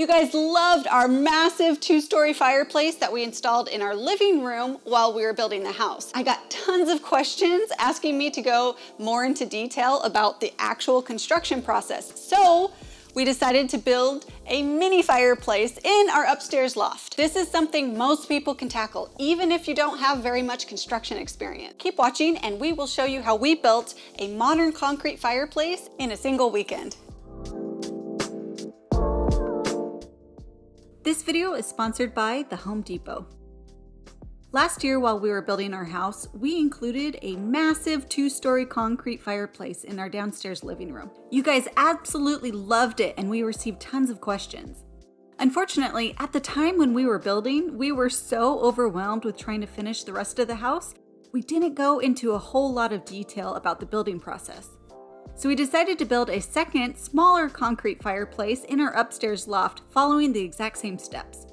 You guys loved our massive two-story fireplace that we installed in our living room while we were building the house. I got tons of questions asking me to go more into detail about the actual construction process. So we decided to build a mini fireplace in our upstairs loft. This is something most people can tackle, even if you don't have very much construction experience. Keep watching and we will show you how we built a modern concrete fireplace in a single weekend. This video is sponsored by the Home Depot. Last year, while we were building our house, we included a massive two-story concrete fireplace in our downstairs living room. You guys absolutely loved it and we received tons of questions. Unfortunately, at the time when we were building, we were so overwhelmed with trying to finish the rest of the house, we didn't go into a whole lot of detail about the building process. So we decided to build a second, smaller concrete fireplace in our upstairs loft following the exact same steps.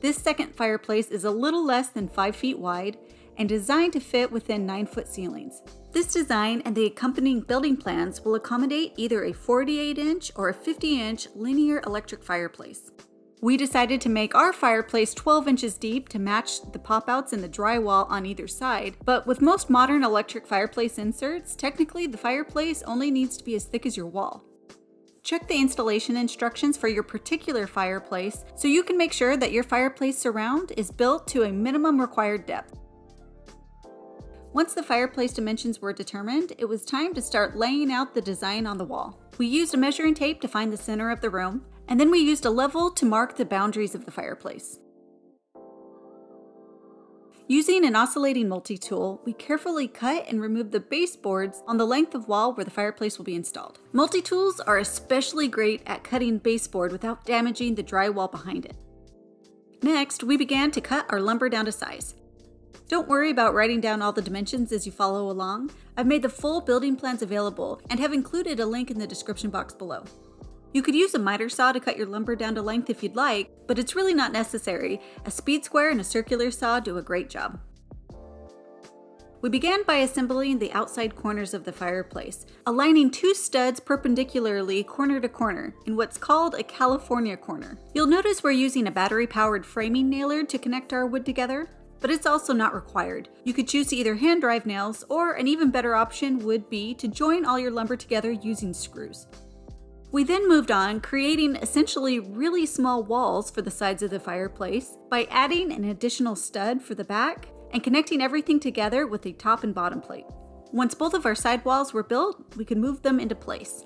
This second fireplace is a little less than 5 feet wide and designed to fit within 9 foot ceilings. This design and the accompanying building plans will accommodate either a 48 inch or a 50 inch linear electric fireplace. We decided to make our fireplace 12 inches deep to match the pop-outs in the drywall on either side, but with most modern electric fireplace inserts, technically the fireplace only needs to be as thick as your wall. Check the installation instructions for your particular fireplace so you can make sure that your fireplace surround is built to a minimum required depth. Once the fireplace dimensions were determined, it was time to start laying out the design on the wall. We used a measuring tape to find the center of the room, and then we used a level to mark the boundaries of the fireplace. Using an oscillating multi-tool, we carefully cut and remove the baseboards on the length of wall where the fireplace will be installed. Multi-tools are especially great at cutting baseboard without damaging the drywall behind it. Next, we began to cut our lumber down to size. Don't worry about writing down all the dimensions as you follow along. I've made the full building plans available and have included a link in the description box below. You could use a miter saw to cut your lumber down to length if you'd like, but it's really not necessary. A speed square and a circular saw do a great job. We began by assembling the outside corners of the fireplace, aligning two studs perpendicularly corner to corner in what's called a California corner. You'll notice we're using a battery-powered framing nailer to connect our wood together, but it's also not required. You could choose to either hand drive nails, or an even better option would be to join all your lumber together using screws. We then moved on, creating essentially really small walls for the sides of the fireplace by adding an additional stud for the back and connecting everything together with a top and bottom plate. Once both of our side walls were built, we could move them into place.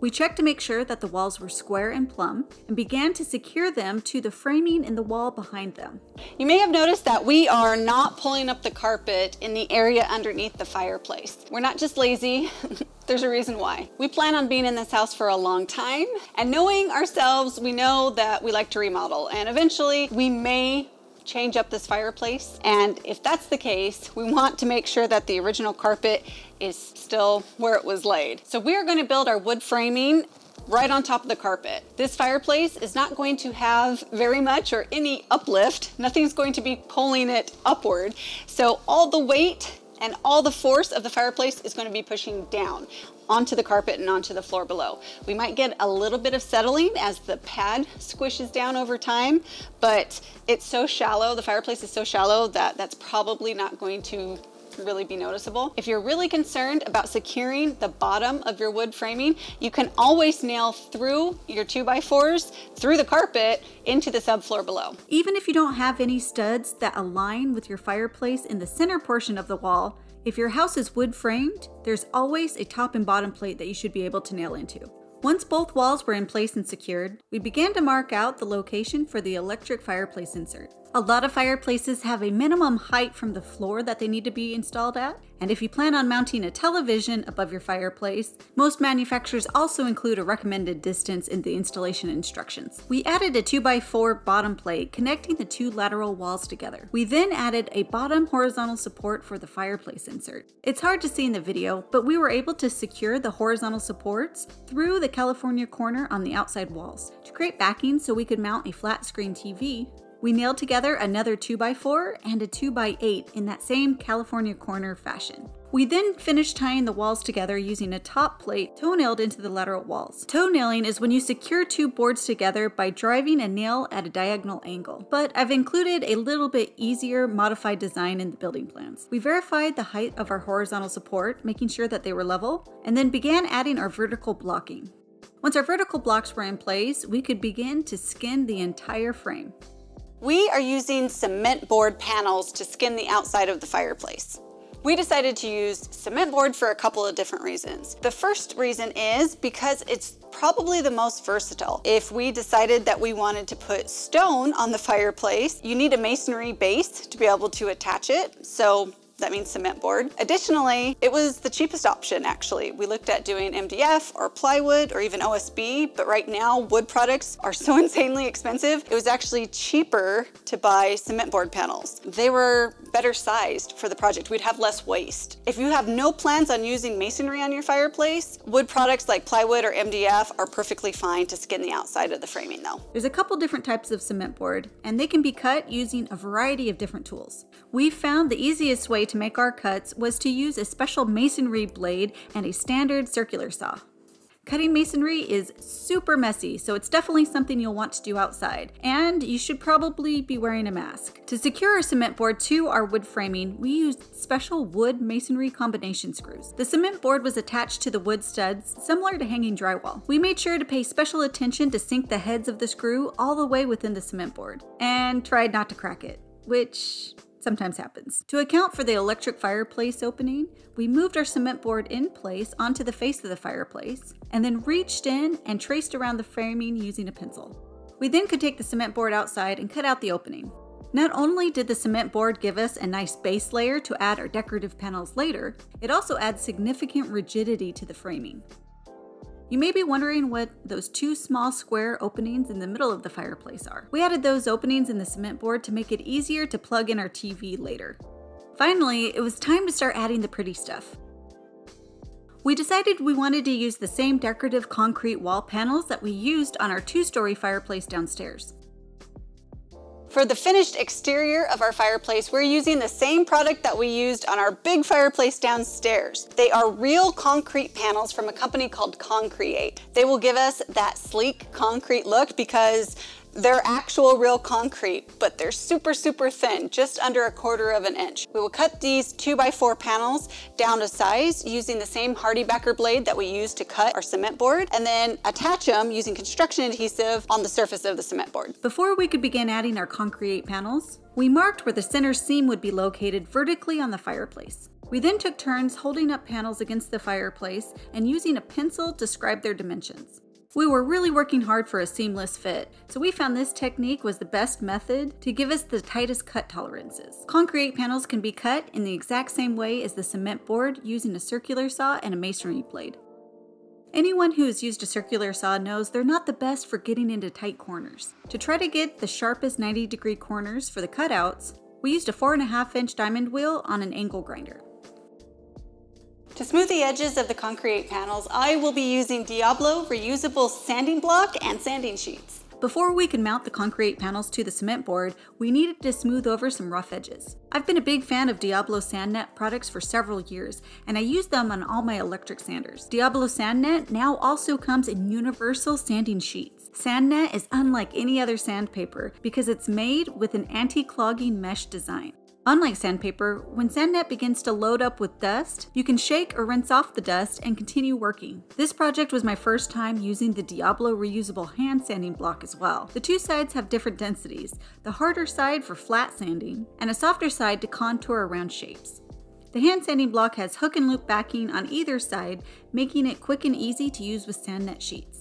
We checked to make sure that the walls were square and plumb and began to secure them to the framing in the wall behind them. You may have noticed that we are not pulling up the carpet in the area underneath the fireplace. We're not just lazy. There's a reason why. We plan on being in this house for a long time and knowing ourselves, we know that we like to remodel and eventually we may change up this fireplace. And if that's the case, we want to make sure that the original carpet is still where it was laid. So we are gonna build our wood framing right on top of the carpet. This fireplace is not going to have very much or any uplift. Nothing's going to be pulling it upward. So all the weight and all the force of the fireplace is going to be pushing down onto the carpet and onto the floor below. We might get a little bit of settling as the pad squishes down over time, but it's so shallow, the fireplace is so shallow that that's probably not going to really be noticeable. If you're really concerned about securing the bottom of your wood framing, you can always nail through your 2x4s through the carpet into the subfloor below. Even if you don't have any studs that align with your fireplace in the center portion of the wall, if your house is wood framed, there's always a top and bottom plate that you should be able to nail into. Once both walls were in place and secured, we began to mark out the location for the electric fireplace insert. A lot of fireplaces have a minimum height from the floor that they need to be installed at, and if you plan on mounting a television above your fireplace, most manufacturers also include a recommended distance in the installation instructions. We added a 2x4 bottom plate connecting the two lateral walls together. We then added a bottom horizontal support for the fireplace insert. It's hard to see in the video, but we were able to secure the horizontal supports through the California corner on the outside walls. To create backing so we could mount a flat screen TV, We nailed together another 2x4 and a 2x8 in that same California corner fashion. We then finished tying the walls together using a top plate toe-nailed into the lateral walls. Toe-nailing is when you secure two boards together by driving a nail at a diagonal angle, but I've included a little bit easier modified design in the building plans. We verified the height of our horizontal support, making sure that they were level, and then began adding our vertical blocking. Once our vertical blocks were in place, we could begin to skin the entire frame. We are using cement board panels to skin the outside of the fireplace. We decided to use cement board for a couple of different reasons. The first reason is because it's probably the most versatile. If we decided that we wanted to put stone on the fireplace, you need a masonry base to be able to attach it. So that means cement board. Additionally, it was the cheapest option actually. We looked at doing MDF or plywood or even OSB, but right now wood products are so insanely expensive. It was actually cheaper to buy cement board panels. They were better sized for the project. We'd have less waste. If you have no plans on using masonry on your fireplace, wood products like plywood or MDF are perfectly fine to skin the outside of the framing though. There's a couple different types of cement board, and they can be cut using a variety of different tools. We found the easiest way to make our cuts was to use a special masonry blade and a standard circular saw. Cutting masonry is super messy, so it's definitely something you'll want to do outside, and you should probably be wearing a mask. To secure our cement board to our wood framing, we used special wood masonry combination screws. The cement board was attached to the wood studs, similar to hanging drywall. We made sure to pay special attention to sink the heads of the screw all the way within the cement board, and tried not to crack it, which sometimes happens. To account for the electric fireplace opening, we moved our cement board in place onto the face of the fireplace, and then reached in and traced around the framing using a pencil. We then could take the cement board outside and cut out the opening. Not only did the cement board give us a nice base layer to add our decorative panels later, it also adds significant rigidity to the framing. You may be wondering what those two small square openings in the middle of the fireplace are. We added those openings in the cement board to make it easier to plug in our TV later. Finally, it was time to start adding the pretty stuff. We decided we wanted to use the same decorative concrete wall panels that we used on our two-story fireplace downstairs. For the finished exterior of our fireplace, we're using the same product that we used on our big fireplace downstairs. They are real concrete panels from a company called Concreate. They will give us that sleek concrete look because they're actual real concrete, but they're super, super thin, just under a quarter of an inch. We will cut these two by four panels down to size using the same HardieBacker blade that we use to cut our cement board, and then attach them using construction adhesive on the surface of the cement board. Before we could begin adding our concrete panels, we marked where the center seam would be located vertically on the fireplace. We then took turns holding up panels against the fireplace and using a pencil to describe their dimensions. We were really working hard for a seamless fit, so we found this technique was the best method to give us the tightest cut tolerances. Concrete panels can be cut in the exact same way as the cement board using a circular saw and a masonry blade. Anyone who has used a circular saw knows they're not the best for getting into tight corners. To try to get the sharpest 90 degree corners for the cutouts, we used a 4.5 inch diamond wheel on an angle grinder. To smooth the edges of the concrete panels, I will be using Diablo reusable sanding block and sanding sheets. Before we could mount the concrete panels to the cement board, we needed to smooth over some rough edges. I've been a big fan of Diablo SandNet products for several years, and I use them on all my electric sanders. Diablo SandNet now also comes in universal sanding sheets. SandNet is unlike any other sandpaper because it's made with an anti-clogging mesh design. Unlike sandpaper, when SandNet begins to load up with dust, you can shake or rinse off the dust and continue working. This project was my first time using the Diablo reusable hand sanding block as well. The two sides have different densities, the harder side for flat sanding, and a softer side to contour around shapes. The hand sanding block has hook and loop backing on either side, making it quick and easy to use with SandNet sheets.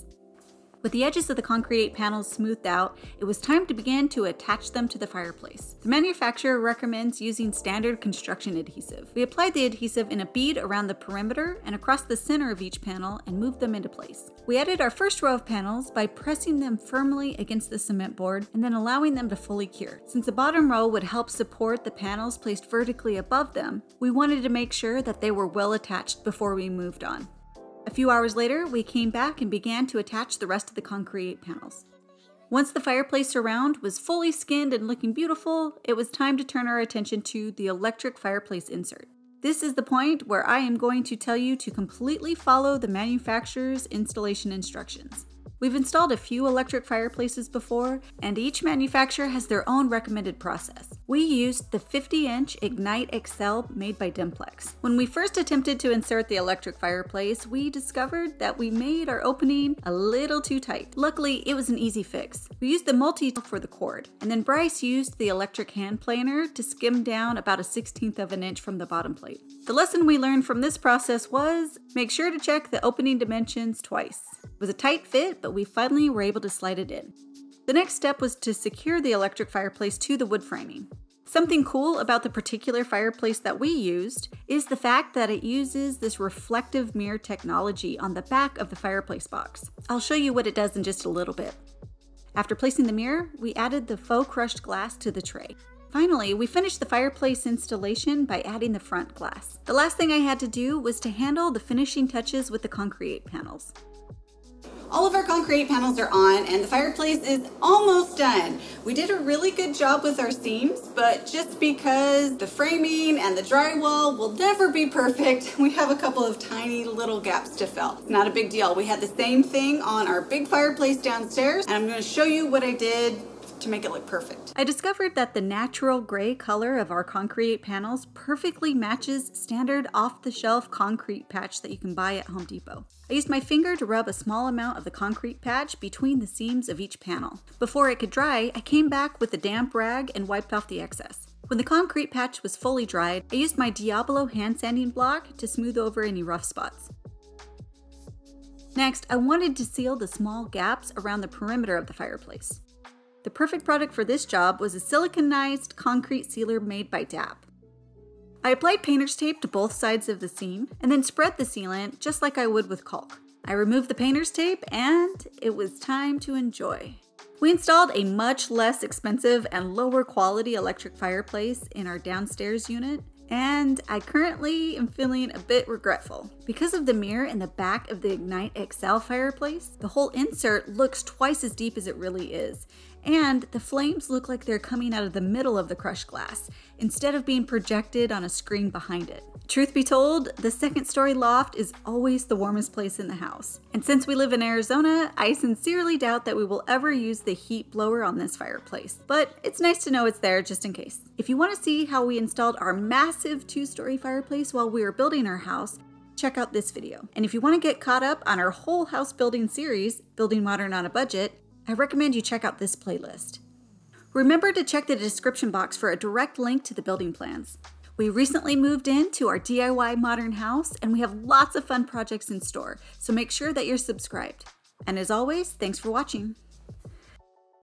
With the edges of the concrete panels smoothed out, it was time to begin to attach them to the fireplace. The manufacturer recommends using standard construction adhesive. We applied the adhesive in a bead around the perimeter and across the center of each panel and moved them into place. We added our first row of panels by pressing them firmly against the cement board and then allowing them to fully cure. Since the bottom row would help support the panels placed vertically above them, we wanted to make sure that they were well attached before we moved on. A few hours later, we came back and began to attach the rest of the concrete panels. Once the fireplace surround was fully skinned and looking beautiful, it was time to turn our attention to the electric fireplace insert. This is the point where I am going to tell you to completely follow the manufacturer's installation instructions. We've installed a few electric fireplaces before, and each manufacturer has their own recommended process. We used the 50 inch Ignite XL made by Dimplex. When we first attempted to insert the electric fireplace, we discovered that we made our opening a little too tight. Luckily, it was an easy fix. We used the multi for the cord, and then Bryce used the electric hand planer to skim down about a 16th of an inch from the bottom plate. The lesson we learned from this process was make sure to check the opening dimensions twice. Was a tight fit, but we finally were able to slide it in. The next step was to secure the electric fireplace to the wood framing. Something cool about the particular fireplace that we used is the fact that it uses this reflective mirror technology on the back of the fireplace box. I'll show you what it does in just a little bit. After placing the mirror, we added the faux crushed glass to the tray. Finally, we finished the fireplace installation by adding the front glass. The last thing I had to do was to handle the finishing touches with the concrete panels. All of our concrete panels are on and the fireplace is almost done. We did a really good job with our seams, but just because the framing and the drywall will never be perfect, we have a couple of tiny little gaps to fill. Not a big deal. We had the same thing on our big fireplace downstairs and I'm gonna show you what I did to make it look perfect. I discovered that the natural gray color of our concrete panels perfectly matches standard off-the-shelf concrete patch that you can buy at Home Depot. I used my finger to rub a small amount of the concrete patch between the seams of each panel. Before it could dry, I came back with a damp rag and wiped off the excess. When the concrete patch was fully dried, I used my Diablo hand sanding block to smooth over any rough spots. Next, I wanted to seal the small gaps around the perimeter of the fireplace. The perfect product for this job was a siliconized concrete sealer made by DAP. I applied painter's tape to both sides of the seam and then spread the sealant just like I would with caulk. I removed the painter's tape and it was time to enjoy. We installed a much less expensive and lower quality electric fireplace in our downstairs unit and I currently am feeling a bit regretful. Because of the mirror in the back of the Ignite XL fireplace, the whole insert looks twice as deep as it really is, and the flames look like they're coming out of the middle of the crushed glass, instead of being projected on a screen behind it. Truth be told, the second story loft is always the warmest place in the house. And since we live in Arizona, I sincerely doubt that we will ever use the heat blower on this fireplace. But it's nice to know it's there just in case. If you want to see how we installed our massive two-story fireplace while we were building our house, check out this video. And if you want to get caught up on our whole house building series, Building Modern on a Budget, I recommend you check out this playlist. Remember to check the description box for a direct link to the building plans. We recently moved into our DIY modern house and we have lots of fun projects in store, so make sure that you're subscribed. And as always, thanks for watching.